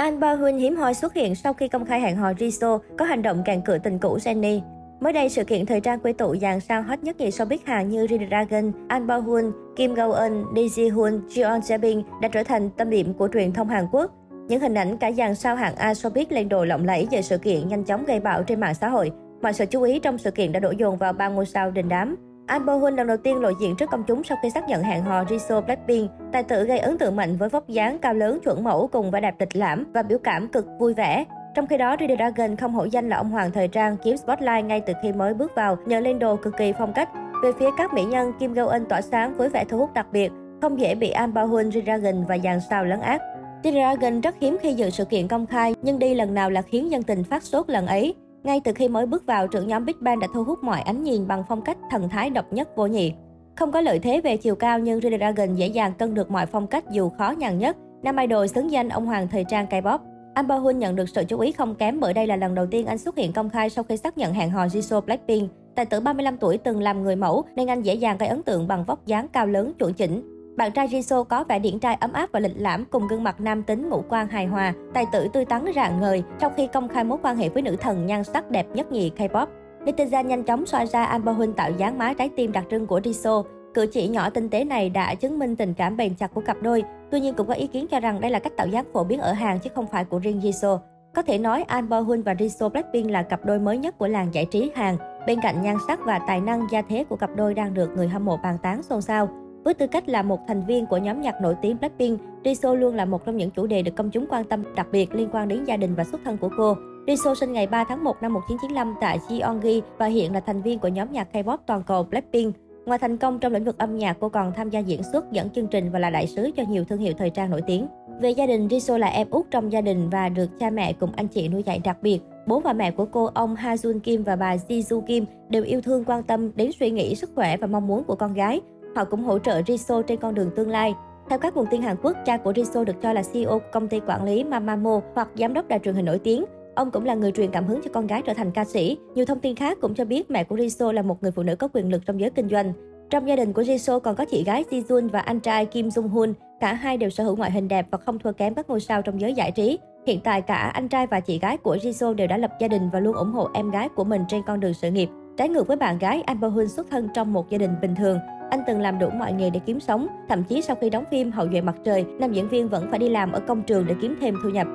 An Ba Hyun hiếm hoi xuất hiện sau khi công khai hẹn hò Jisoo có hành động càng cự tình cũ Jennie. Mới đây, sự kiện thời trang quy tụ dàn sao hot nhất nhì showbiz Hàn như Ri Dragon, An Bo Hun, Kim Go Eun, Lee Ji Hoon, Jeon Jae đã trở thành tâm điểm của truyền thông Hàn Quốc. Những hình ảnh cả dàn sao hạng A showbiz lên đồ lộng lẫy về sự kiện nhanh chóng gây bão trên mạng xã hội. Mọi sự chú ý trong sự kiện đã đổ dồn vào ba ngôi sao đình đám. Amber Hun lần đầu tiên lộ diện trước công chúng sau khi xác nhận hẹn hò Jisoo Blackpink. Tài tử gây ấn tượng mạnh với vóc dáng cao lớn chuẩn mẫu cùng vẻ đẹp lịch lãm và biểu cảm cực vui vẻ. Trong khi đó, Red Dragon không hổ danh là ông hoàng thời trang kiếm spotlight ngay từ khi mới bước vào nhờ lên đồ cực kỳ phong cách. Về phía các mỹ nhân, Kim Go Eun tỏa sáng với vẻ thu hút đặc biệt, không dễ bị Amber Hun, Red Dragon và dàn sao lấn át. Red Dragon rất hiếm khi dự sự kiện công khai, nhưng đi lần nào là khiến dân tình phát sốt lần ấy. Ngay từ khi mới bước vào, trưởng nhóm Big Bang đã thu hút mọi ánh nhìn bằng phong cách thần thái độc nhất vô nhị. Không có lợi thế về chiều cao nhưng Redragon Dragon dễ dàng cân được mọi phong cách dù khó nhằn nhất. Nam idol xứng danh ông hoàng thời trang K-pop. Amber Hun nhận được sự chú ý không kém bởi đây là lần đầu tiên anh xuất hiện công khai sau khi xác nhận hẹn hò Jisoo Blackpink. Tài tử 35 tuổi từng làm người mẫu nên anh dễ dàng gây ấn tượng bằng vóc dáng cao lớn chuẩn chỉnh. Bạn trai Jisoo có vẻ điển trai ấm áp và lịch lãm cùng gương mặt nam tính ngũ quan hài hòa, tài tử tươi tắn rạng ngời trong khi công khai mối quan hệ với nữ thần nhan sắc đẹp nhất nhì K-pop. Netizen nhanh chóng xoa ra Amber Hun tạo dáng má trái tim đặc trưng của Jisoo. Cử chỉ nhỏ tinh tế này đã chứng minh tình cảm bền chặt của cặp đôi. Tuy nhiên cũng có ý kiến cho rằng đây là cách tạo dáng phổ biến ở Hàn chứ không phải của riêng Jisoo. Có thể nói Amber Hun và Jisoo Blackpink là cặp đôi mới nhất của làng giải trí Hàn. Bên cạnh nhan sắc và tài năng gia thế của cặp đôi đang được người hâm mộ bàn tán xôn xao. Với tư cách là một thành viên của nhóm nhạc nổi tiếng Blackpink, Jisoo luôn là một trong những chủ đề được công chúng quan tâm đặc biệt liên quan đến gia đình và xuất thân của cô. Jisoo sinh ngày 3 tháng 1 năm 1995 tại Gyeonggi và hiện là thành viên của nhóm nhạc K-pop toàn cầu Blackpink. Ngoài thành công trong lĩnh vực âm nhạc, cô còn tham gia diễn xuất, dẫn chương trình và là đại sứ cho nhiều thương hiệu thời trang nổi tiếng. Về gia đình, Jisoo là em út trong gia đình và được cha mẹ cùng anh chị nuôi dạy đặc biệt. Bố và mẹ của cô, ông Ha Jun Kim và bà Ji Ju Kim đều yêu thương quan tâm đến suy nghĩ, sức khỏe và mong muốn của con gái. Họ cũng hỗ trợ Riso trên con đường tương lai. Theo các nguồn tin Hàn Quốc, cha của Riso được cho là CEO công ty quản lý Mamamo hoặc giám đốc đài truyền hình nổi tiếng. Ông cũng là người truyền cảm hứng cho con gái trở thành ca sĩ. Nhiều thông tin khác cũng cho biết mẹ của Riso là một người phụ nữ có quyền lực trong giới kinh doanh. Trong gia đình của Jisoo còn có chị gái Ji Jun và anh trai Kim Jung Hoon. Cả hai đều sở hữu ngoại hình đẹp và không thua kém các ngôi sao trong giới giải trí. Hiện tại cả anh trai và chị gái của Jisoo đều đã lập gia đình và luôn ủng hộ em gái của mình trên con đường sự nghiệp. Trái ngược với bạn gái, anh Amber Hun xuất thân trong một gia đình bình thường. Anh từng làm đủ mọi nghề để kiếm sống, thậm chí sau khi đóng phim Hậu duệ mặt trời, nam diễn viên vẫn phải đi làm ở công trường để kiếm thêm thu nhập.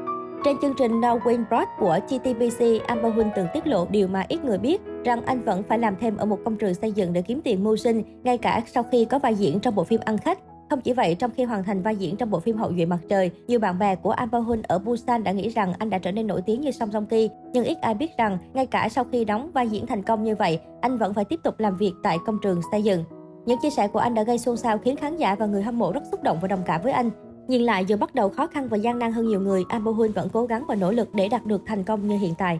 Trên chương trình No Win Broad của GTBC, anh Amber Hun từng tiết lộ điều mà ít người biết, rằng anh vẫn phải làm thêm ở một công trường xây dựng để kiếm tiền mưu sinh, ngay cả sau khi có vai diễn trong bộ phim Ăn Khách. Không chỉ vậy, trong khi hoàn thành vai diễn trong bộ phim Hậu duệ mặt trời, nhiều bạn bè của Amber Hun ở Busan đã nghĩ rằng anh đã trở nên nổi tiếng như Song Song Ki. Nhưng ít ai biết rằng, ngay cả sau khi đóng vai diễn thành công như vậy, anh vẫn phải tiếp tục làm việc tại công trường xây dựng. Những chia sẻ của anh đã gây xôn xao khiến khán giả và người hâm mộ rất xúc động và đồng cảm với anh. Nhìn lại dù bắt đầu khó khăn và gian nan hơn nhiều người, Amber Hun vẫn cố gắng và nỗ lực để đạt được thành công như hiện tại.